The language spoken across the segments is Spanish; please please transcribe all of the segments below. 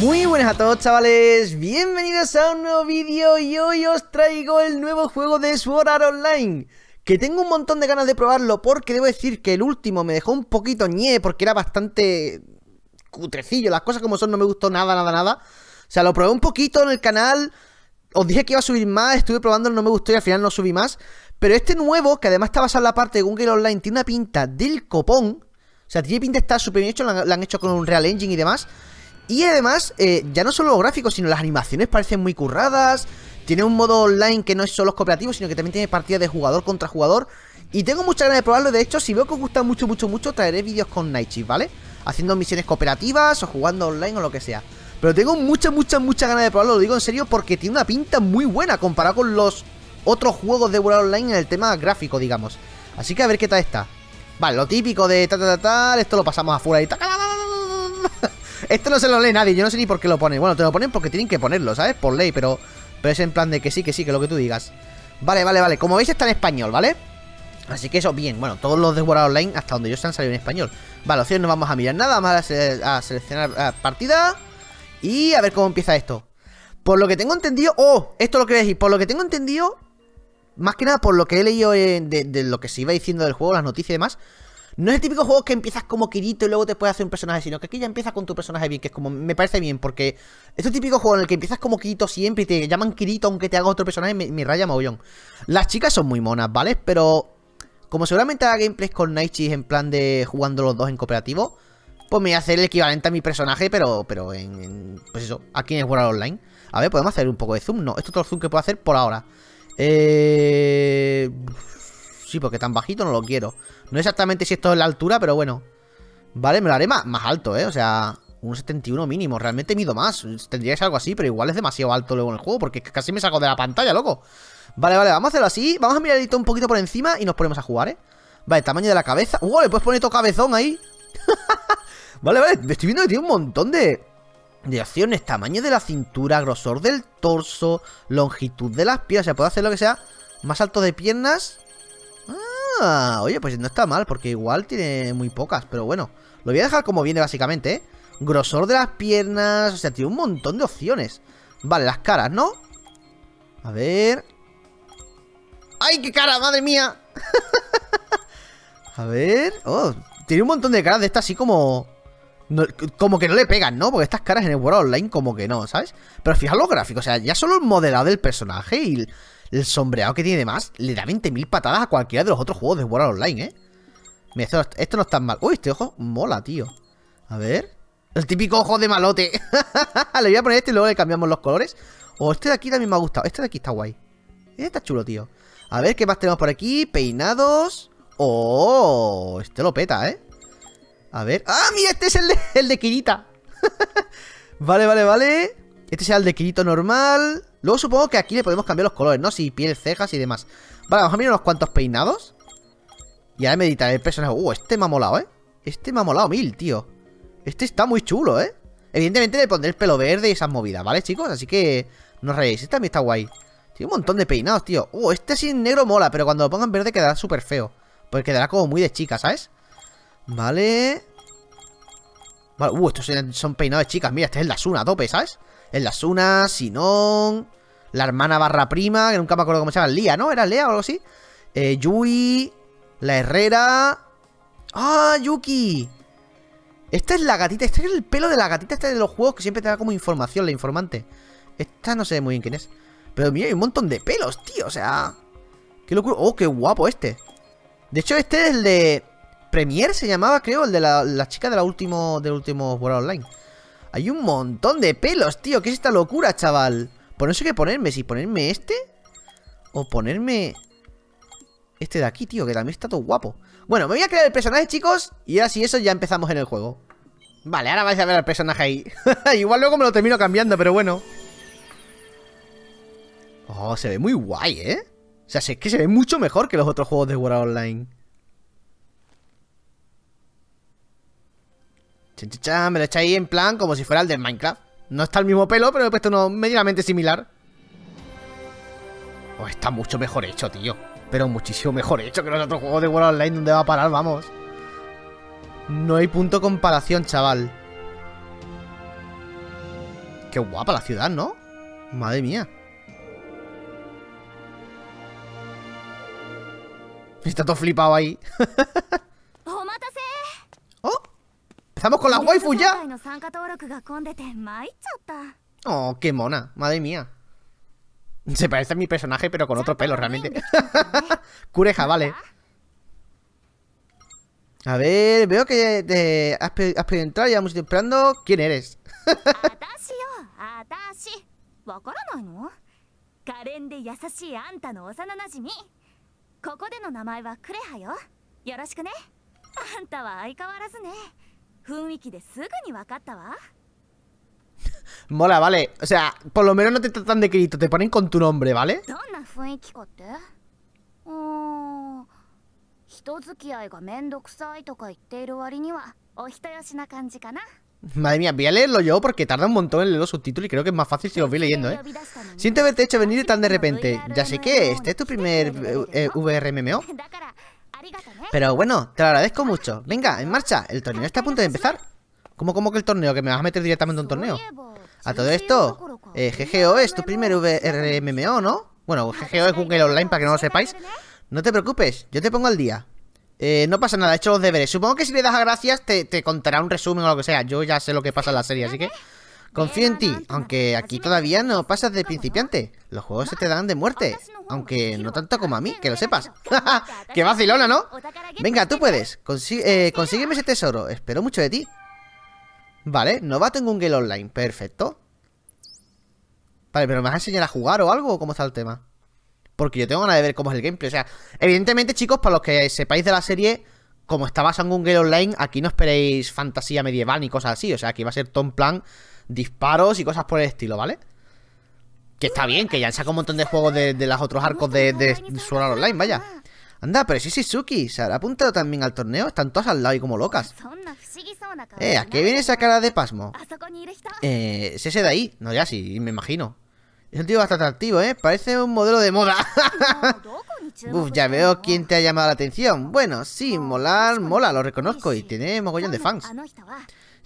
Muy buenas a todos chavales, bienvenidos a un nuevo vídeo y hoy os traigo el nuevo juego de Sword Art Online Que tengo un montón de ganas de probarlo porque debo decir que el último me dejó un poquito ñe porque era bastante cutrecillo. Las cosas como son no me gustó nada, nada, nada. O sea, lo probé un poquito en el canal, os dije que iba a subir más, estuve probando, no me gustó y al final no subí más. Pero este nuevo, que además está basado en la parte de Google Online, tiene una pinta del copón. O sea, tiene pinta estar súper bien hecho, lo han hecho con un Real Engine y demás y además, eh, ya no solo los gráficos, sino las animaciones parecen muy curradas. Tiene un modo online que no es solo cooperativo, sino que también tiene partidas de jugador contra jugador. Y tengo muchas ganas de probarlo. De hecho, si veo que os gusta mucho, mucho, mucho, traeré vídeos con Nightship, ¿vale? Haciendo misiones cooperativas o jugando online o lo que sea. Pero tengo muchas, muchas, muchas ganas de probarlo. Lo digo en serio porque tiene una pinta muy buena comparado con los otros juegos de World Online en el tema gráfico, digamos. Así que a ver qué tal está. Vale, lo típico de tal, tal, tal, esto lo pasamos afuera y tal. Esto no se lo lee nadie, yo no sé ni por qué lo ponen. Bueno, te lo ponen porque tienen que ponerlo, ¿sabes? Por ley, pero, pero es en plan de que sí, que sí, que lo que tú digas. Vale, vale, vale. Como veis está en español, ¿vale? Así que eso, bien. Bueno, todos los de World Online, hasta donde yo han salido en español. Vale, opciones no vamos a mirar nada, vamos a, seleccionar partida. Y a ver cómo empieza esto. Por lo que tengo entendido... ¡Oh! Esto es lo que voy a decir. Por lo que tengo entendido... Más que nada por lo que he leído de lo que se iba diciendo del juego, las noticias y demás no es el típico juego que empiezas como Kirito y luego te puedes hacer un personaje, sino que aquí ya empiezas con tu personaje bien, que es como, me parece bien, porque es un típico juego en el que empiezas como Kirito siempre y te llaman Kirito aunque te haga otro personaje, me, raya mogollón. Las chicas son muy monas, ¿vale? Pero como seguramente haga gameplays con Nightshade en plan de jugando los dos en cooperativo, pues me voy a hacer el equivalente a mi personaje, pero, pero en, pues eso, aquí en World Online. A ver, ¿podemos hacer un poco de zoom? No, esto es todo el zoom que puedo hacer por ahora. Eh... Sí, porque tan bajito no lo quiero. No exactamente si esto es la altura, pero bueno. Vale, me lo haré más, alto, ¿eh? O sea, un 71 mínimo. Realmente mido más. Tendría que ser algo así, pero igual es demasiado alto luego en el juego, porque casi me saco de la pantalla, loco. Vale, vale, vamos a hacerlo así. Vamos a mirar un poquito por encima y nos ponemos a jugar, ¿eh? Vale, tamaño de la cabeza. ¡Uh! Le puedes poner todo cabezón ahí. vale, vale. Estoy viendo que tiene un montón de, de opciones. Tamaño de la cintura, grosor del torso, longitud de las piernas. O sea, puedo hacer lo que sea. Más alto de piernas. Ah, oye, pues no está mal, porque igual tiene muy pocas, pero bueno. Lo voy a dejar como viene básicamente, ¿eh? Grosor de las piernas, o sea, tiene un montón de opciones. Vale, las caras, ¿no? A ver... ¡Ay, qué cara, madre mía! a ver... Oh, tiene un montón de caras de estas así como... como que no le pegan, ¿no? Porque estas caras en el World Online como que no, ¿sabes? Pero fijaos los gráficos, o sea, ya solo el modelado del personaje y el sombreado que tiene de más le da 20.000 patadas a cualquiera de los otros juegos de World Online, ¿eh? Mira, esto, no está mal. Uy, este ojo mola, tío. A ver. El típico ojo de malote. le voy a poner este y luego le cambiamos los colores. O este de aquí también me ha gustado. Este de aquí está guay. Este está chulo, tío. A ver, ¿qué más tenemos por aquí? Peinados. Oh, este lo peta, ¿eh? A ver. ¡Ah, mira! Este es el de, el de Kirita. vale, vale, vale. Este será el de Kirito normal. Luego supongo que aquí le podemos cambiar los colores, ¿no? Si piel, cejas y demás. Vale, vamos a mirar unos cuantos peinados. Y ahora meditaré el personaje. Uh, este me ha molado, ¿eh? Este me ha molado mil, tío. Este está muy chulo, ¿eh? Evidentemente le pondré el pelo verde y esas movidas, ¿vale, chicos? Así que no reís. Este también está guay. Tiene un montón de peinados, tío. Uh, este en negro mola, pero cuando lo pongan verde quedará súper feo. Porque quedará como muy de chica, ¿sabes? Vale. Vale, uh, estos son peinados de chicas. Mira, este es la Suna a tope, ¿sabes? En la Suna, Sinón, la hermana barra prima, que nunca me acuerdo cómo se llama, Lía, ¿no? ¿Era Lea o algo así? Eh, Yui, la Herrera... ¡Ah, Yuki! Esta es la gatita, este es el pelo de la gatita esta de los juegos que siempre te da como información, la informante. Esta no sé muy bien quién es. Pero mira, hay un montón de pelos, tío, o sea... ¡Qué locura! ¡Oh, qué guapo este! De hecho, este es el de... Premier se llamaba, creo, el de la, la chica de la último, del último World Online. Hay un montón de pelos, tío. ¿Qué es esta locura, chaval? Pues no sé qué ponerme. Si ponerme este o ponerme este de aquí, tío, que también está todo guapo. Bueno, me voy a crear el personaje, chicos. Y así eso ya empezamos en el juego. Vale, ahora vais a ver al personaje ahí. Igual luego me lo termino cambiando, pero bueno. Oh, se ve muy guay, ¿eh? O sea, es que se ve mucho mejor que los otros juegos de World Online. Me lo ahí en plan como si fuera el de Minecraft. No está el mismo pelo, pero he puesto uno medianamente similar. Oh, está mucho mejor hecho, tío. Pero muchísimo mejor hecho que los otros juegos de World Online donde va a parar, vamos. No hay punto de comparación, chaval. Qué guapa la ciudad, ¿no? Madre mía. Está todo flipado ahí. ¡Empezamos con la waifu ya! ¡Oh, qué mona! Madre mía. Se parece a mi personaje, pero con otro pelo, realmente. Cureja, vale. A ver, veo que te has, has pedido entrar, ya estoy esperando. ¿Quién eres? わからないの可憐で優しいあんたの幼なじみここでの名前はクレハよよろしくねあんたは相変わらずね雰囲気ですぐに分かったわ Mola, vale. O sea, por lo menos no te tratan de querido, te ponen con tu nombre, ¿vale? どんな雰囲気かってうーん人付き合いがめんどくさいとか言っている割にはお人よしな感じかな Madre mía, voy a leerlo yo porque tarda un montón en leer los subtítulos y creo que es más fácil si los voy leyendo, ¿eh? Siento haberte hecho venir tan de repente. Ya sé que este es tu primer eh, VRMMO. Pero bueno, te lo agradezco mucho. Venga, en marcha. El torneo está a punto de empezar. ¿Cómo, cómo que el torneo? ¿Que me vas a meter directamente a un torneo? A todo esto, eh, GGO es tu primer VRMMO, ¿no? Bueno, GGO es Google Online para que no lo sepáis. No te preocupes, yo te pongo al día. Eh, no pasa nada, he hecho los deberes. Supongo que si le das a gracias te, te, contará un resumen o lo que sea. Yo ya sé lo que pasa en la serie, así que... Confío en ti, aunque aquí todavía no pasas de principiante. Los juegos se te dan de muerte, aunque no tanto como a mí, que lo sepas. ¡Qué vacilona, ¿no? Venga, tú puedes. eh, consígueme ese tesoro. Espero mucho de ti. Vale, novato en Google Online. Perfecto. Vale, pero ¿me vas a enseñar a jugar o algo? ¿Cómo está el tema? Porque yo tengo ganas de ver cómo es el gameplay. O sea, evidentemente, chicos, para los que sepáis de la serie, como está basado en Google Online, aquí no esperéis fantasía medieval ni cosas así. O sea, aquí va a ser todo en plan disparos y cosas por el estilo, ¿vale? Que está bien, que ya han sacado un montón de juegos de, de los otros arcos de, de, Online, vaya. Anda, pero si Shizuki se habrá apuntado también al torneo. Están todas al lado y como locas. Eh, ¿a qué viene esa cara de pasmo? Eh, es ese de ahí. No, ya sí, me imagino. Es un tío bastante atractivo, ¿eh? Parece un modelo de moda. Uf, ya veo quién te ha llamado la atención. Bueno, sí, molar, mola, lo reconozco y tiene mogollón de fans.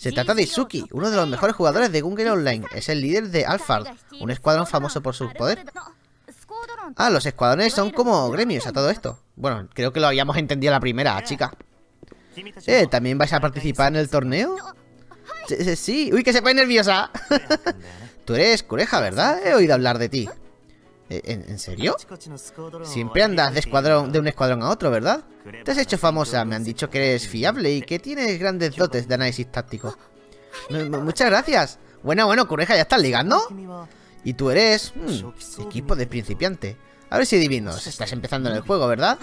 Se trata de Izuki, uno de los mejores jugadores de Google Online. Es el líder de Alphard, un escuadrón famoso por su poder. Ah, los escuadrones son como gremios a todo esto. Bueno, creo que lo habíamos entendido la primera, chica. Eh, ¿también vais a participar en el torneo? Sí, sí. Uy, que se pone nerviosa. Tú eres Cureja, ¿verdad? He oído hablar de ti. ¿En, ¿En, serio? Siempre andas de, escuadrón, de un escuadrón a otro, ¿verdad? Te has hecho famosa, me han dicho que eres fiable y que tienes grandes dotes de análisis táctico. muchas gracias. Bueno, bueno, Cureja, ¿ya estás ligando? Y tú eres... Hmm, equipo de principiante. A ver si adivinos. Estás empezando en el juego, ¿verdad?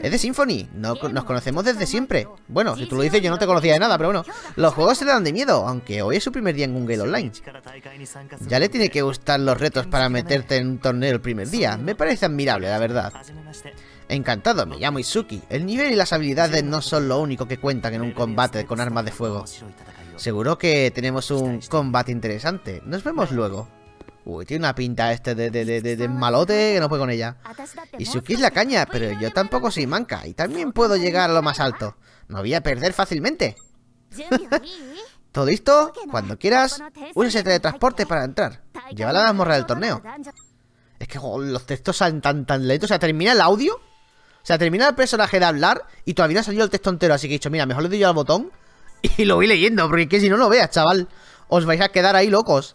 Es de Symphony. No, nos conocemos desde siempre. Bueno, si tú lo dices, yo no te conocía de nada, pero bueno. Los juegos se le dan de miedo, aunque hoy es su primer día en Google Online. Ya le tiene que gustar los retos para meterte en un torneo el primer día. Me parece admirable, la verdad. Encantado, me llamo Izuki. El nivel y las habilidades no son lo único que cuentan en un combate con armas de fuego. Seguro que tenemos un combate interesante. Nos vemos luego. Uy, tiene una pinta este de, de, de, de, malote que no puede con ella. Izuki es la caña, pero yo tampoco soy manca y también puedo llegar a lo más alto. No voy a perder fácilmente. ¿Todo listo? Cuando quieras, usa ese teletransporte para entrar. Lleva la mazmorra del torneo. Es que los textos salen tan, tan lentos. O sea, termina el audio. O sea, termina el personaje de hablar y todavía no ha salido el texto entero. Así que he dicho, mira, mejor le doy yo al botón y lo voy leyendo. Porque que si no lo veas, chaval, os vais a quedar ahí locos.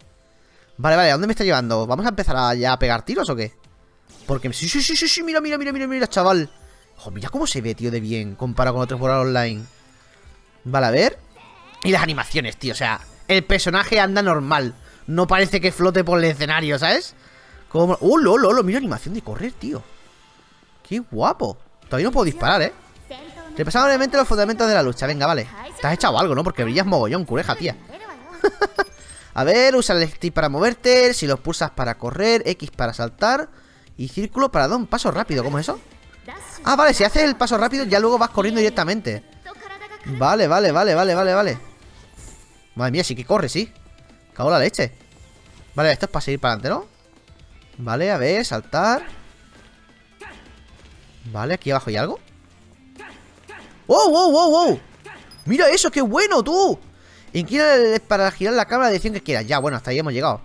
Vale, vale, ¿a dónde me está llevando? ¿Vamos a empezar a ya a pegar tiros o qué? Porque... Sí, sí, sí, sí, sí, mira, mira, mira, mira, mira, chaval Ojo, mira cómo se ve, tío, de bien Comparado con otros jugadores online Vale, a ver Y las animaciones, tío, o sea El personaje anda normal No parece que flote por el escenario, ¿sabes? Como... ¡Oh, lolo, lo! Mira animación de correr, tío ¡Qué guapo! Todavía no puedo disparar, ¿eh? Repasamos brevemente los fundamentos de la lucha Venga, vale Te has echado algo, ¿no? Porque brillas mogollón, cureja, tía A ver, usa el stick para moverte, si lo pulsas para correr, X para saltar y círculo para dar un paso rápido. ¿Cómo es eso? Ah, vale, si haces el paso rápido ya luego vas corriendo directamente. Vale, vale, vale, vale, vale, vale. Madre mía, sí que corre, sí. Cago la leche. Vale, esto es para seguir para adelante, ¿no? Vale, a ver, saltar. Vale, aquí abajo hay algo. ¡Wow, wow, wow, wow! ¡Mira eso, qué bueno, tú! Inclina para girar la cámara la dirección que quieras. Ya, bueno, hasta ahí hemos llegado.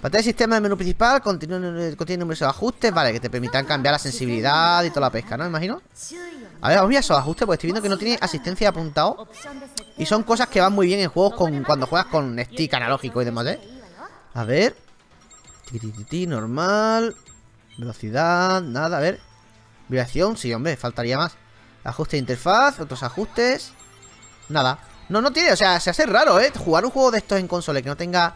Pantalla de sistema del menú principal contiene, contiene numerosos ajustes, vale, que te permitan cambiar la sensibilidad y toda la pesca, ¿no? Imagino. A ver, vamos a ver esos ajustes, porque estoy viendo que no tiene asistencia apuntado. Y son cosas que van muy bien en juegos con cuando juegas con stick analógico y demás, ¿eh? A ver. normal. Velocidad, nada, a ver. Vibración, sí, hombre, faltaría más. Ajuste de interfaz, otros ajustes. Nada. No, no tiene, o sea, se hace raro, ¿eh? Jugar un juego de estos en consola que no tenga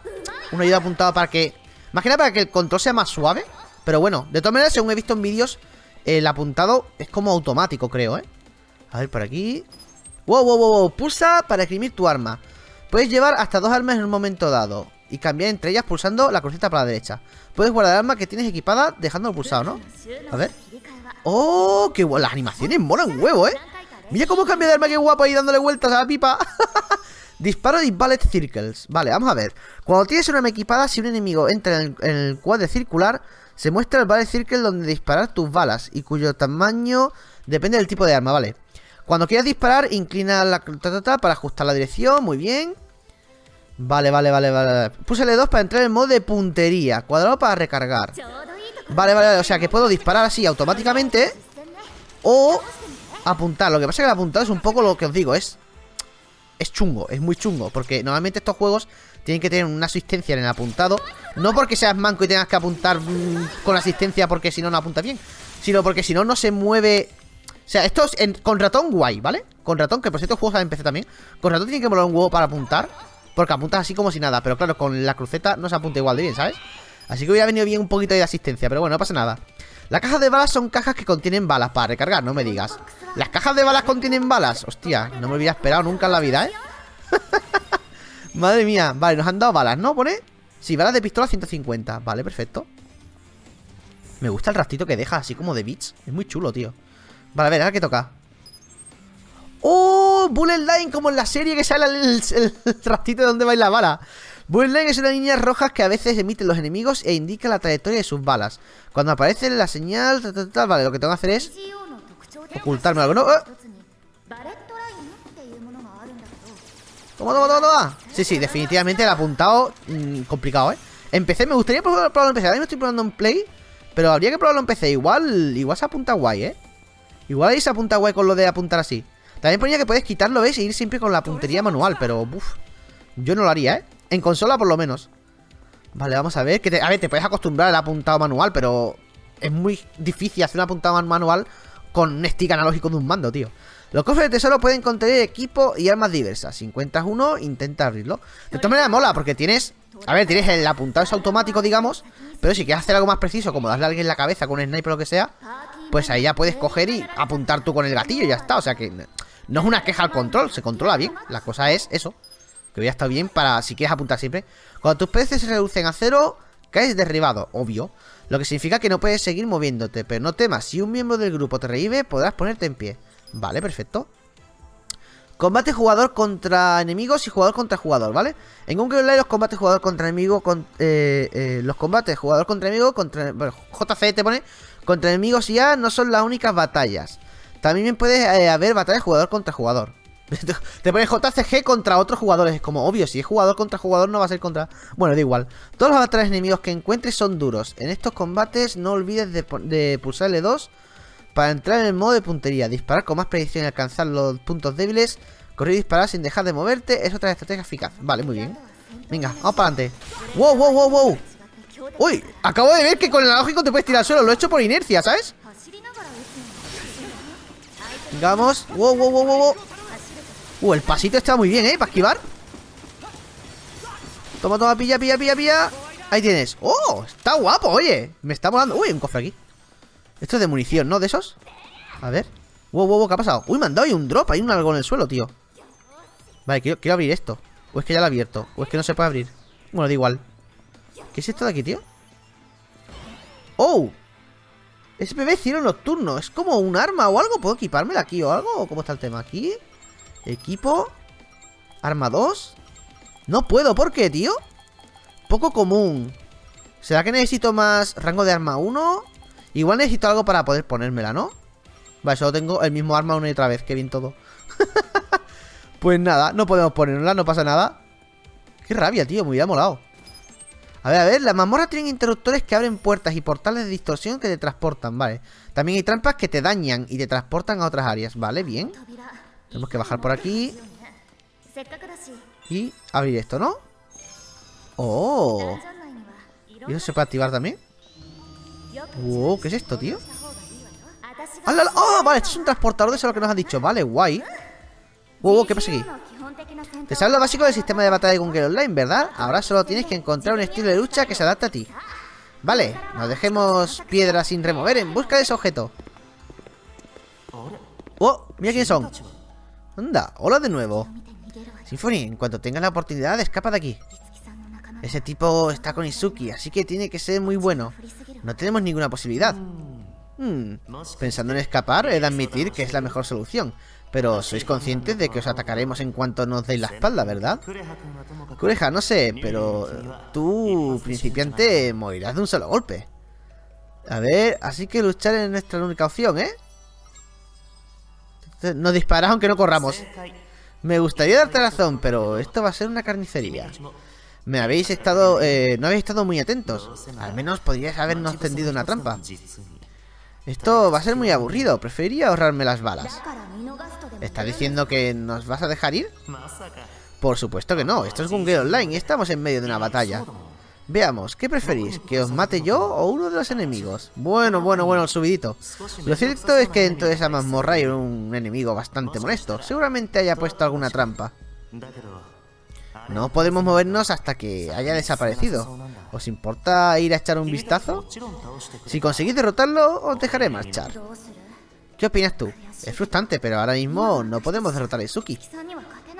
una ayuda apuntada para que... Imagina para que el control sea más suave. Pero bueno, de todas maneras, según he visto en vídeos, el apuntado es como automático, creo, ¿eh? A ver, por aquí... Wow, wow, wow. Pulsa para escribir tu arma. Puedes llevar hasta dos armas en un momento dado y cambiar entre ellas pulsando la cruceta para la derecha. Puedes guardar el arma que tienes equipada dejándolo pulsado, ¿no? A ver. ¡Oh! ¡Qué Las animaciones molan huevo, ¿eh? Mira cómo cambia de arma, qué guapo ahí dándole vueltas a la pipa. Disparo de ballet circles. Vale, vamos a ver. Cuando tienes una arma equipada, si un enemigo entra en el, en cuadro circular, se muestra el ballet circle donde disparar tus balas y cuyo tamaño depende del tipo de arma, vale. Cuando quieras disparar, inclina la ta, para ajustar la dirección, muy bien. Vale, vale, vale, vale. Puse L2 para entrar en modo de puntería, cuadrado para recargar. Vale, vale, vale, o sea que puedo disparar así automáticamente o apuntar. Lo que pasa es que el apuntar es un poco lo que os digo, es. Es chungo, es muy chungo. Porque normalmente estos juegos tienen que tener una asistencia en el apuntado. No porque seas manco y tengas que apuntar mm, con asistencia porque si no, no apunta bien. Sino porque si no, no se mueve. O sea, esto es en- con ratón guay, ¿vale? Con ratón, que por cierto juegos en PC también. Con ratón tiene que molar un huevo para apuntar. Porque apuntas así como si nada. Pero claro, con la cruceta no se apunta igual de bien, ¿sabes? Así que hubiera venido bien un poquito de asistencia. Pero bueno, no pasa nada. Las cajas de balas son cajas que contienen balas para recargar, no me digas. ¿Las cajas de balas contienen balas? Hostia, no me hubiera esperado nunca en la vida, ¿eh? Madre mía. Vale, nos han dado balas, ¿no? ¿Pone? Sí, balas de pistola 150. Vale, perfecto. Me gusta el rastito que deja, así como de bits. Es muy chulo, tío. Vale, a ver, ahora qué toca. ¡Oh! Bullet Line, como en la serie que sale el, el- el rastito de donde va la bala. Bullseye es una línea roja que a veces emiten los enemigos e indica la trayectoria de sus balas. Cuando aparece la señal... Vale, lo que tengo que hacer es... Ocultarme algo, ¿no? ¡Oh! Toma, toma, toma, toma. Sí, sí, definitivamente el apuntado mm, complicado, ¿eh? Empecé, me gustaría probarlo en PC. Ahora me estoy probando en Play, pero habría que probarlo en PC. Igual, igual se apunta guay, ¿eh? Igual ahí se apunta guay con lo de apuntar así. También ponía que puedes quitarlo, ¿ves? E ir siempre con la puntería manual, pero, uff, yo no lo haría, ¿eh? En consola por lo menos. Vale, vamos a ver. Que a ver, te puedes acostumbrar al apuntado manual, pero es muy difícil hacer un apuntado manual con un stick analógico de un mando, tío. Los cofres de tesoro pueden contener equipo y armas diversas. Si encuentras uno, intenta abrirlo. De todas maneras, mola, porque tienes... A ver, tienes el apuntado es automático, digamos. Pero si quieres hacer algo más preciso, como darle a alguien en la cabeza con un sniper o lo que sea, pues ahí ya puedes coger y apuntar tú con el gatillo y ya está. O sea que no es una queja al control, se controla bien. La cosa es eso. Que hubiera estado bien para si quieres apuntar siempre. Cuando tus peces se reducen a cero, caes derribado, obvio. Lo que significa que no puedes seguir moviéndote. Pero no temas, si un miembro del grupo te revive, podrás ponerte en pie. Vale, perfecto. Combate jugador contra enemigos y jugador contra jugador, ¿vale? En un Online los combates jugador contra enemigo con, eh, eh, Los combates jugador contra enemigo contra... Bueno, JC te pone Contra enemigos y A no son las únicas batallas También puede eh, haber batallas jugador contra jugador Te pones JCG contra otros jugadores. Es como obvio, si es jugador contra jugador no va a ser contra... Bueno, da igual. Todos los avatares enemigos que encuentres son duros. En estos combates no olvides de, de pulsar L2 e para entrar en el modo de puntería. Disparar con más predicción y alcanzar los puntos débiles. Correr y disparar sin dejar de moverte es otra estrategia eficaz. Vale, muy bien. Venga, vamos para adelante. ¡Wow, wow, wow, wow! ¡Uy! Acabo de ver que con el analógico te puedes tirar al suelo. Lo he hecho por inercia, ¿sabes? Vamos. ¡Wow, wow, wow, wow! wow. Uh, el pasito está muy bien, ¿eh? Para esquivar. Toma, toma, pilla, pilla, pilla, pilla. Ahí tienes. ¡Oh! Está guapo, oye. Me está molando. Uy, un cofre aquí. Esto es de munición, ¿no? ¿De esos? A ver. Wow, wow, wow, ¿qué ha pasado? Uy, me han dado ahí un drop. Hay un algo en el suelo, tío. Vale, quiero, abrir esto. O es que ya lo he abierto. O es que no se puede abrir. Bueno, da igual. ¿Qué es esto de aquí, tío? ¡Oh! SPB cielo nocturno. ¿Es como un arma o algo? ¿Puedo equipármela aquí o algo? ¿O cómo está el tema? Aquí. Equipo. Arma 2. No puedo, ¿por qué, tío? Poco común. ¿Será que necesito más rango de arma 1? Igual necesito algo para poder ponérmela, ¿no? Vale, solo tengo el mismo arma una y otra vez. Qué bien todo. pues nada, no podemos ponérnosla, no pasa nada. Qué rabia, tío, me hubiera molado. A ver, a ver, las mazmorras tienen interruptores que abren puertas y portales de distorsión que te transportan, vale. También hay trampas que te dañan y te transportan a otras áreas, vale, bien. Tenemos que bajar por aquí y abrir esto, ¿no? ¡Oh! ¿Y eso se puede activar también? Wow, ¿qué es esto, tío? ¡Hala, hala! ¡Oh, vale! Esto es un transportador eso lo que nos han dicho. Vale, guay. Wow, ¿qué pasa aquí? Te sabes lo básico del sistema de batalla de Gunker Online, ¿verdad? Ahora solo tienes que encontrar un estilo de lucha que se adapte a ti. Vale, nos dejemos piedras sin remover en busca de ese objeto. ¡Oh! Mira quiénes son. Anda, hola de nuevo. Symphony, en cuanto tengas la oportunidad, escapa de aquí. Ese tipo está con Izuki, así que tiene que ser muy bueno. No tenemos ninguna posibilidad. Hmm, Pensando en escapar, he de admitir que es la mejor solución. Pero sois conscientes de que os atacaremos en cuanto nos deis la espalda, ¿verdad? Kureha, no sé, pero tú, principiante, morirás de un solo golpe. A ver, así que luchar es nuestra única opción, ¿eh? Nos disparas aunque no corramos. Me gustaría darte razón, pero esto va a ser una carnicería. Me habéis estado... Eh, no habéis estado muy atentos. Al menos podríais habernos tendido una trampa. Esto va a ser muy aburrido. Preferiría ahorrarme las balas. ¿Estás diciendo que nos vas a dejar ir? Por supuesto que no. Esto es Gunge Online y estamos en medio de una batalla. Veamos, ¿qué preferís? ¿Que os mate yo o uno de los enemigos? Bueno, bueno, bueno, el subidito. Lo cierto es que dentro de esa mazmorra hay un enemigo bastante molesto. Seguramente haya puesto alguna trampa. No podemos movernos hasta que haya desaparecido. ¿Os importa ir a echar un vistazo? Si conseguís derrotarlo, os dejaré marchar. ¿Qué opinas tú? Es frustrante, pero ahora mismo no podemos derrotar a Izuki.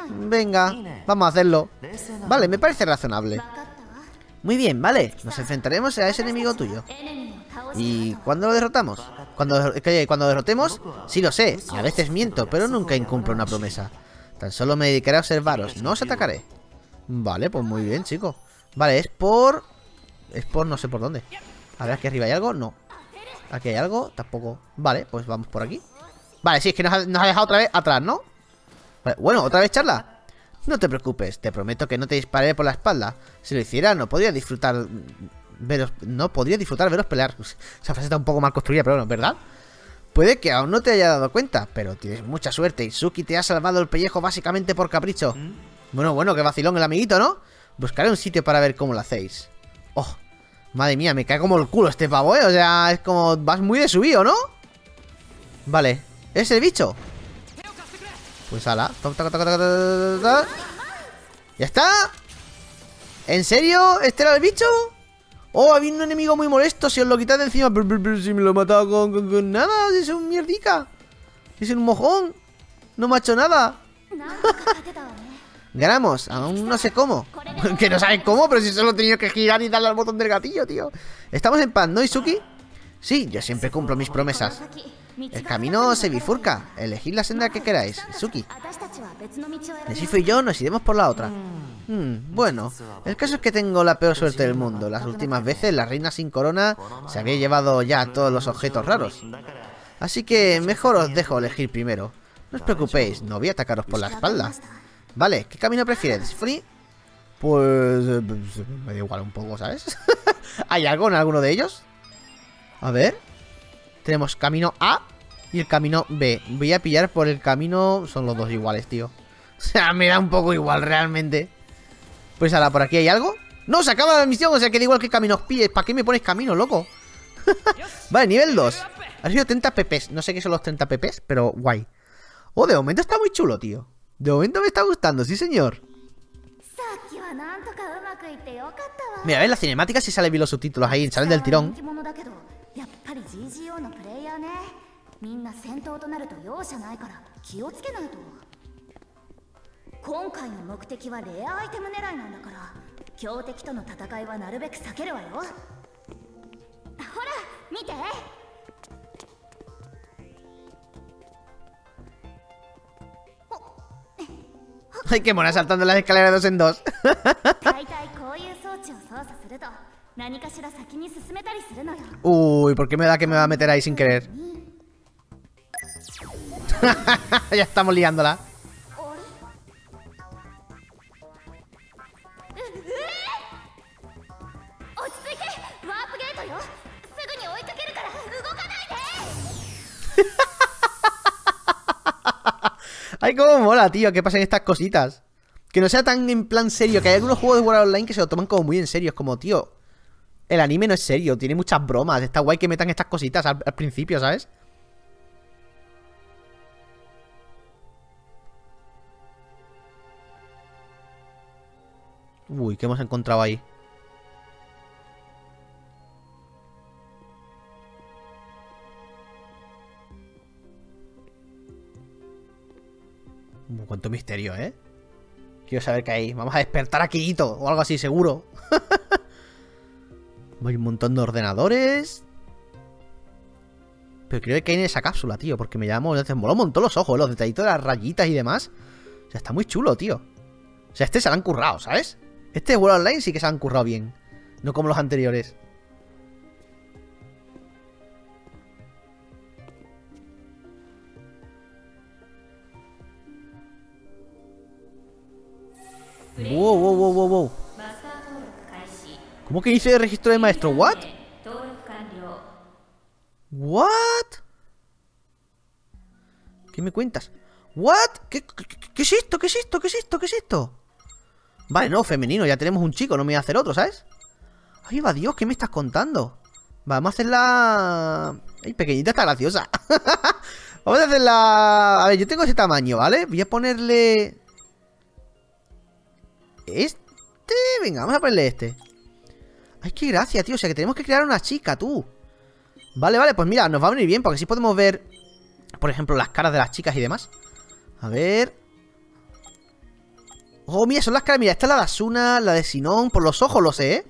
Venga, vamos a hacerlo. Vale, me parece razonable. Muy bien, vale. Nos enfrentaremos a ese enemigo tuyo. ¿Y cuándo lo derrotamos? Cuando, cuando derrotemos, sí lo sé. A veces miento, pero nunca incumplo una promesa. Tan solo me dedicaré a observaros, no os atacaré. Vale, pues muy bien, chicos. Vale, es por... Es por no sé por dónde. A ver, aquí arriba hay algo. No. Aquí hay algo. Tampoco. Vale, pues vamos por aquí. Vale, sí, es que nos ha, dejado otra vez atrás, ¿no? bueno, otra vez charla. No te preocupes, te prometo que no te dispararé por la espalda. Si lo hiciera, no podría disfrutar veros, no podría disfrutar veros pelear. Esa frase está un poco mal construida, pero bueno, ¿verdad? Puede que aún no te haya dado cuenta, pero tienes mucha suerte. Izuki te ha salvado el pellejo básicamente por capricho. Bueno, bueno, qué vacilón el amiguito, ¿no? Buscaré un sitio para ver cómo lo hacéis. Oh, madre mía, me cae como el culo este pavo, ¿eh? O sea, es como... Vas muy de subido, ¿no? Vale, ¿es el bicho? Pues ala ¿Ya está? ¿En serio? ¿Este era el bicho? Oh, había un enemigo muy molesto. Si os lo quitáis de encima pero, si me lo he matado con, nada Si es un mierdica. Es un mojón. No me ha hecho nada. Ganamos, aún no sé cómo. Que no sabes cómo, pero si solo he tenido que girar y darle al botón del gatillo, tío. Estamos en paz, ¿no, Izuki? Sí, yo siempre cumplo mis promesas el camino se bifurca. Elegid la senda que queráis, Izuki. Nesifo y yo nos iremos por la otra. Hmm, bueno, el caso es que tengo la peor suerte del mundo. Las últimas veces la reina sin corona se había llevado ya todos los objetos raros. Así que mejor os dejo elegir primero. No os preocupéis, no voy a atacaros por la espalda. Vale, ¿qué camino prefieres? ¿Free? Pues... Eh, me da igual un poco, ¿sabes? ¿Hay algo en alguno de ellos? A ver... Tenemos camino A y el camino B. Voy a pillar por el camino... Son los dos iguales, tío. O sea, me da un poco igual realmente. Pues ahora, ¿por aquí hay algo? ¡No! Se acaba la misión, o sea que da igual que caminos pilles. ¿Para qué me pones camino, loco? vale, nivel 2. Ha sido 30 pp's. No sé qué son los 30 pp's, pero guay. Oh, de momento está muy chulo, tío. De momento me está gustando, sí señor. Mira, ves la cinemática si sale bien los subtítulos ahí, salen del tirón. みんな戦闘となると容赦ないから気をつけないと。今回の目的はレアアイテム狙いなんだから強敵との戦いはなるべく避けるわよ。ほら見て。Ay, qué mona saltando las escaleras dos en dos. Uy, ¿por qué me da que me va a meter ahí sin querer? ya estamos liándola. Ay, cómo mola, tío, que pasen estas cositas. Que no sea tan en plan serio, que hay algunos juegos de World Online que se lo toman como muy en serio. Es como, tío, el anime no es serio, tiene muchas bromas. Está guay que metan estas cositas al, principio, ¿sabes? Uy, ¿qué hemos encontrado ahí? Cuánto misterio, ¿eh? Quiero saber qué hay. Vamos a despertar a Kirito o algo así, seguro. Hay un montón de ordenadores. Pero creo que hay en esa cápsula, tío. Porque me llamo. Me un montón los ojos, los detallitos de las rayitas y demás. O sea, está muy chulo, tío. O sea, este se lo han currado, ¿sabes? Este World Online sí que se han currado bien. No como los anteriores. Wow, wow, wow, wow, wow. ¿Cómo que hice el registro de maestro? ¿What? ¿What? ¿Qué me cuentas? ¿What? ¿Qué, qué, qué es esto? ¿Qué es esto? ¿Qué es esto? ¿Qué es esto? Vale, no, femenino, ya tenemos un chico, no me voy a hacer otro, ¿sabes? Ay, va Dios, ¿qué me estás contando? Vamos a hacerla... Ay, pequeñita está graciosa Vamos a hacerla... A ver, yo tengo ese tamaño, ¿vale? Voy a ponerle... Este... Venga, vamos a ponerle este Ay, qué gracia, tío. O sea, que tenemos que crear una chica, tú. Vale, vale, pues mira, nos va a venir bien Porque así podemos ver, por ejemplo, las caras de las chicas y demás. A ver. Oh, mira, son las caras. Mira, esta es la de Asuna, la de Sinón. Por los ojos lo sé, ¿eh?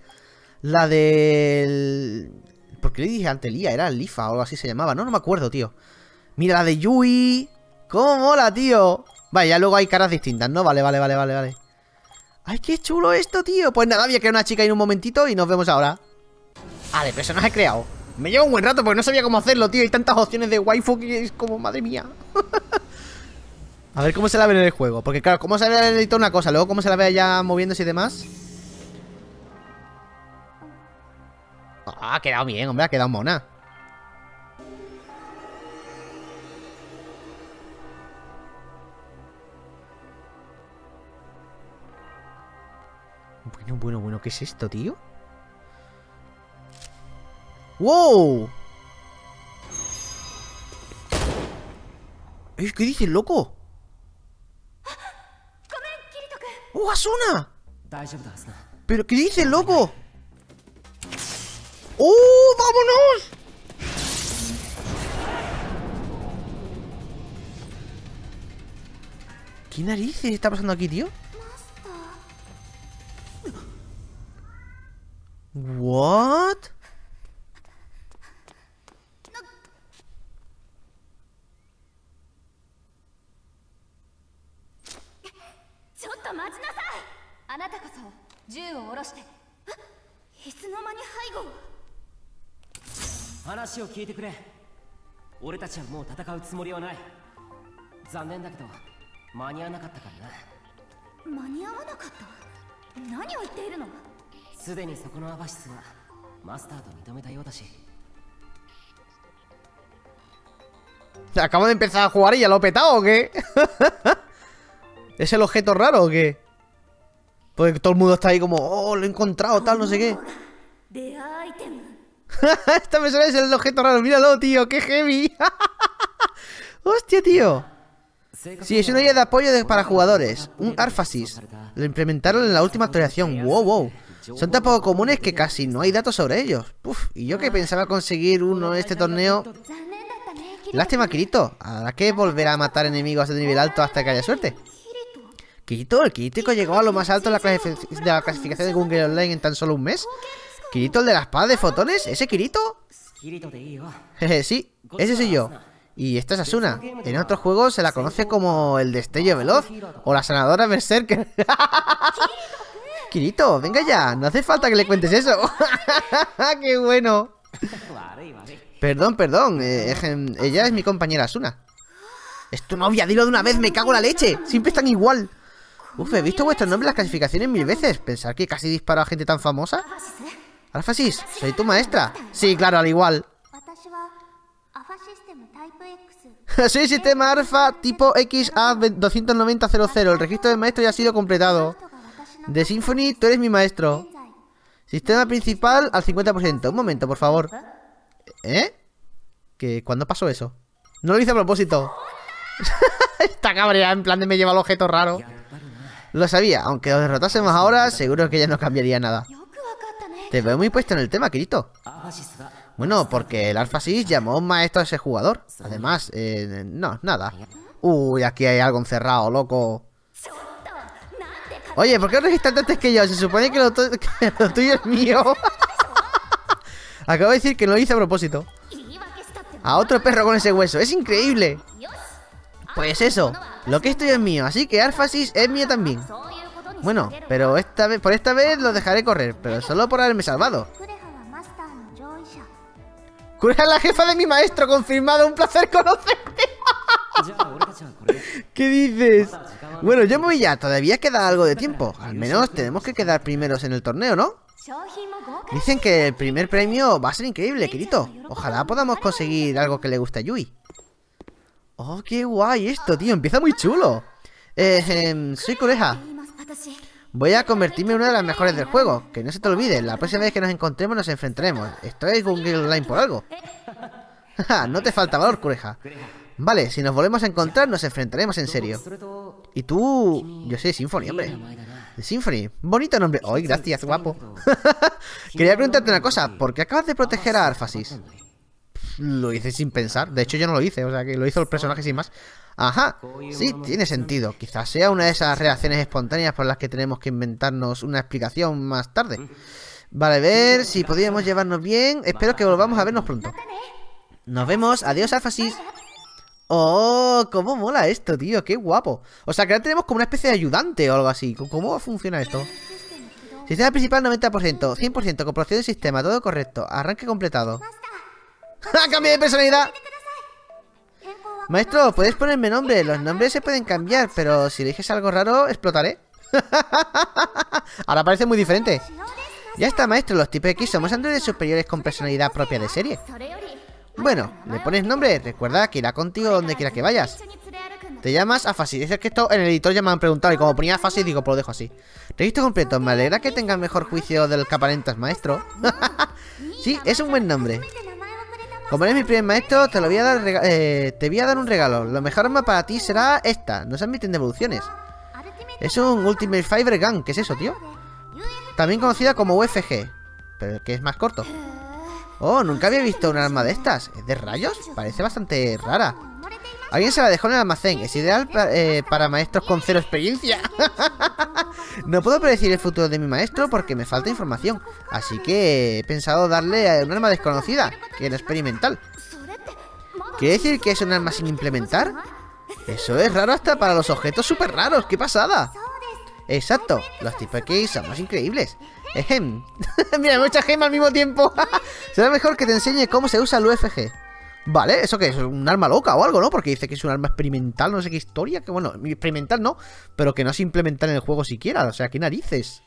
La del... ¿Por qué le dije ante Lía? Era Lifa o algo así se llamaba. No, no me acuerdo, tío. Mira, la de Yui. ¡Cómo mola, tío! Vale, ya luego hay caras distintas, ¿no? Vale, vale, vale, vale, vale ¡Ay, qué chulo esto, tío! Pues nada, voy a crear una chica en un momentito y nos vemos ahora. Vale, personaje creado. Me lleva un buen rato porque no sabía cómo hacerlo, tío. Hay tantas opciones de waifu que es como, madre mía. A ver cómo se la ve en el juego Porque claro, cómo se ve en el editor una cosa Luego cómo se la ve ya moviéndose y demás Ah, ha quedado bien, hombre, ha quedado mona Bueno, bueno, bueno, ¿qué es esto, tío? ¡Wow! ¿Eh? ¿Qué dices, loco? ¡Oh, Asuna! ¿Pero qué dices, loco? ¡Oh, vámonos! ¿Qué narices está pasando aquí, tío? 聞いてくれ俺たちはもう戦うつもりはない残念だけど間に合わなかったからな間に合わなかった何を言っているのすでにそこのアバシスはマスターと認めたようだし ¿Acabo de empezar a jugar y ya lo he petado o qué? ¿Es el objeto raro o qué? Porque todo el mundo está ahí como, oh, lo he encontrado, tal, no sé qué. Esta persona es el objeto raro. Míralo, tío. ¡Qué heavy! ¡Hostia, tío! Sí, es una área de apoyo para jugadores. Un Arfasis. Lo implementaron en la última actualización. ¡Wow, wow! Son tan poco comunes que casi no hay datos sobre ellos. Uf, y yo que pensaba conseguir uno en este torneo... Lástima, Kirito. Habrá que volver a matar enemigos de nivel alto hasta que haya suerte. Kirito, el Kiritico llegó a lo más alto de la, de la clasificación de Google Online en tan solo un mes. ¿Kirito el de la espada de fotones? ¿Ese Kirito? Jeje, sí, ese soy yo. Y esta es Asuna. En otros juegos se la conoce como el destello veloz o la sanadora Berserker. Kirito, venga ya, no hace falta que le cuentes eso. ¡Qué bueno! Perdón, perdón, eh, ella es mi compañera Asuna. Es tu novia, dilo de una vez, me cago en la leche. Siempre están igual. Uf, he visto vuestros nombres en las clasificaciones mil veces. Pensar que casi disparo a gente tan famosa. Alfasis, soy tu maestra. Sí, claro, al igual. Soy sistema alfa tipo XA29000. El registro del maestro ya ha sido completado. De Symphony, tú eres mi maestro. Sistema principal al 50%. Un momento, por favor. ¿Eh? ¿Cuándo pasó eso? No lo hice a propósito. Esta cabrea en plan de me lleva el objeto raro. Lo sabía, aunque os derrotásemos ahora, seguro que ya no cambiaría nada. Te veo muy puesto en el tema, Kirito. Bueno, porque el Alpha 6 llamó maestro a ese jugador. Además, eh, no, nada. Uy, aquí hay algo encerrado, loco. Oye, ¿por qué registraste antes que yo? Se supone que lo, tuyo es mío. Acabo de decir que lo hice a propósito. A otro perro con ese hueso. ¡Es increíble! Pues eso. Lo que es tuyo es mío. Así que Alpha es mío también. Bueno, pero esta vez, por esta vez los dejaré correr, pero solo por haberme salvado. Kureha la jefa de mi maestro, confirmado, un placer conocerte. ¿Qué dices? Bueno, yo me voy ya, todavía queda algo de tiempo. Al menos tenemos que quedar primeros en el torneo, ¿no? Dicen que el primer premio va a ser increíble, Kirito. Ojalá podamos conseguir algo que le guste a Yui. Oh, qué guay esto, tío. Empieza muy chulo. Eh, eh soy Kureha. Voy a convertirme en una de las mejores del juego. Que no se te olvide, la próxima vez que nos encontremos nos enfrentaremos. Estoy con Google Online por algo. no te falta valor, Cureja. Vale, si nos volvemos a encontrar nos enfrentaremos en serio. Y tú... Yo sé, Symphony, hombre. Symphony, bonito nombre. Ay, gracias, guapo. Quería preguntarte una cosa. ¿Por qué acabas de proteger a Arfasis? Lo hice sin pensar. De hecho, yo no lo hice. O sea, que lo hizo el personaje sin más. Ajá, sí, tiene sentido. Quizás sea una de esas reacciones espontáneas por las que tenemos que inventarnos una explicación más tarde. Vale, a ver si podíamos llevarnos bien. Espero que volvamos a vernos pronto. Nos vemos. Adiós, Alfasis. ¡Oh! ¿Cómo mola esto, tío? ¡Qué guapo! O sea, que ahora tenemos como una especie de ayudante o algo así. ¿Cómo funciona esto? Sistema principal 90%, 100%, comprobación del sistema, todo correcto. Arranque completado. ¡Ja! ¡Cambio de personalidad! Maestro, puedes ponerme nombre. Los nombres se pueden cambiar, pero si eliges algo raro, explotaré. Ahora parece muy diferente. Ya está, maestro. Los tipos X somos androides superiores con personalidad propia de serie. Bueno, le pones nombre. Recuerda que irá contigo donde quiera que vayas. Te llamas Afasis. Es que esto en el editor ya me han preguntado y como ponía Afasis digo, pues lo dejo así. Registro completo. Me alegra que tengas mejor juicio del que aparentas, maestro. sí, es un buen nombre. Como eres mi primer maestro, te lo voy a dar eh, te voy a dar un regalo. Lo mejor arma para ti será esta. No se admiten devoluciones. Es un Ultimate Fiber Gun. ¿Qué es eso, tío? También conocida como UFG. Pero que es más corto. Oh, nunca había visto un arma de estas. ¿Es de rayos? Parece bastante rara. Alguien se la dejó en el almacén. Es ideal eh, para maestros con cero experiencia. no puedo predecir el futuro de mi maestro porque me falta información. Así que he pensado darle a un arma desconocida, que era experimental. ¿Quiere decir que es un arma sin implementar? Eso es raro hasta para los objetos súper raros. ¡Qué pasada! Exacto, los tipos que somos increíbles. Ejem. Mira, muchas gemas al mismo tiempo. Será mejor que te enseñe cómo se usa el UFG. Vale, ¿eso qué es? ¿Un arma loca o algo, no? Porque dice que es un arma experimental, no sé qué historia. Que bueno, experimental no, pero que no se implementa en el juego siquiera. O sea, qué narices.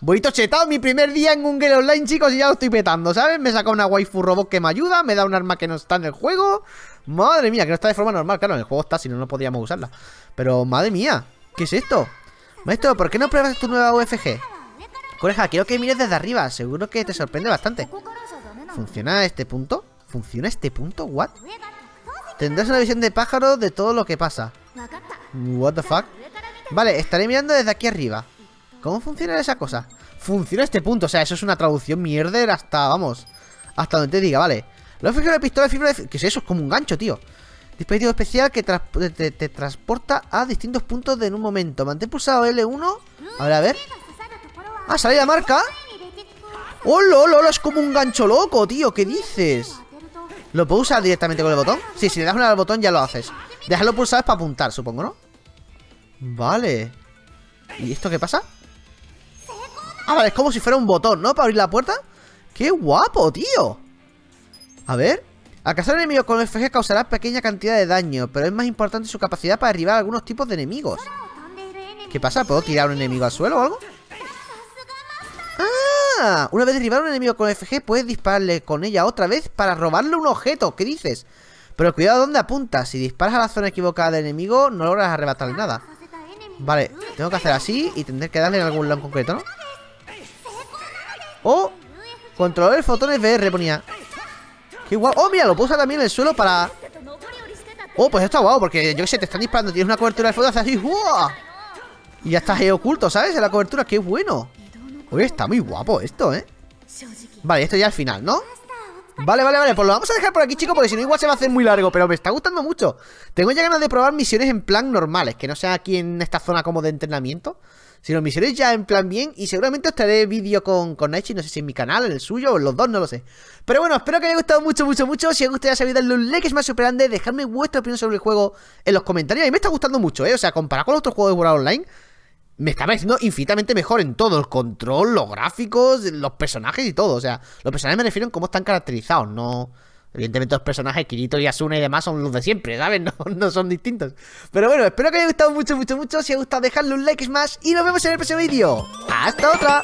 Bonito chetado, mi primer día en un game online, chicos, y ya lo estoy petando, ¿sabes? Me saca una waifu robot que me ayuda, me da un arma que no está en el juego. Madre mía, que no está de forma normal, claro, en el juego está, si no, no podíamos usarla. Pero, madre mía, ¿qué es esto? Maestro, ¿por qué no pruebas tu nueva UFG? Coreja, quiero que mires desde arriba, seguro que te sorprende bastante. ¿Funciona este punto? ¿Funciona este punto? ¿What? Tendrás una visión de pájaro de todo lo que pasa. ¿What the fuck? Vale, estaré mirando desde aquí arriba. ¿Cómo funciona esa cosa? Funciona este punto, o sea, eso es una traducción mierder hasta, vamos, hasta donde te diga, vale. Los fijos de pistola de fibra de... ¿Qué es eso? Es como un gancho, tío. Dispositivo especial que te, transporta a distintos puntos de en un momento. Mantén pulsado L1. A ver, a ver. Ah, sale la marca. ¡Hola, oh, hola, hola! Es como un gancho loco, tío. ¿Qué dices? ¿Lo puedo usar directamente con el botón? Sí, si le das una al botón ya lo haces Déjalo pulsado es para apuntar, supongo, ¿no? Vale ¿Y esto qué pasa? Ah, vale, es como si fuera un botón, ¿no? Para abrir la puerta ¡Qué guapo, tío! A ver Al cazar enemigos con FG causará pequeña cantidad de daño Pero es más importante su capacidad para derribar algunos tipos de enemigos ¿Qué pasa? ¿Puedo tirar un enemigo al suelo o algo? ¡Ah! Una vez derribar a un enemigo con FG, puedes dispararle con ella otra vez para robarle un objeto. ¿Qué dices? Pero cuidado dónde apuntas. Si disparas a la zona equivocada del enemigo, no logras arrebatarle nada. Vale, tengo que hacer así y tendré que darle en algún lado en concreto, ¿no? ¡Oh! Controlar el fotones VR ponía. ¡Qué guapo! ¡Oh, mira! Lo usar también en el suelo para... Oh, pues está guau, porque yo qué sé, te están disparando, tienes una cobertura de haces así, ¡guau! Y ya estás ahí oculto, ¿sabes? En la cobertura, qué bueno. Oye, está muy guapo esto, ¿eh? Vale, esto ya al final, ¿no? Vale, vale, vale, pues lo vamos a dejar por aquí, chicos Porque si no igual se va a hacer muy largo, pero me está gustando mucho Tengo ya ganas de probar misiones en plan normales Que no sea aquí en esta zona como de entrenamiento Sino misiones ya en plan bien Y seguramente os traeré vídeo con, con No sé si en mi canal, en el suyo o en los dos, no lo sé Pero bueno, espero que haya gustado mucho, mucho, mucho Si os gusta ya sabéis darle un like, es más super grande Dejadme vuestra opinión sobre el juego en los comentarios A mí me está gustando mucho, ¿eh? O sea, comparado con otros juegos de World Online me está pareciendo infinitamente mejor en todo, el control, los gráficos, los personajes y todo. O sea, los personajes me refiero en cómo están caracterizados, no... Evidentemente los personajes, Kirito y Asuna y demás, son los de siempre, ¿sabes? No, no son distintos. Pero bueno, espero que haya gustado mucho, mucho, mucho. Si os ha gustado, dejadle un like, más y nos vemos en el próximo vídeo. ¡Hasta otra!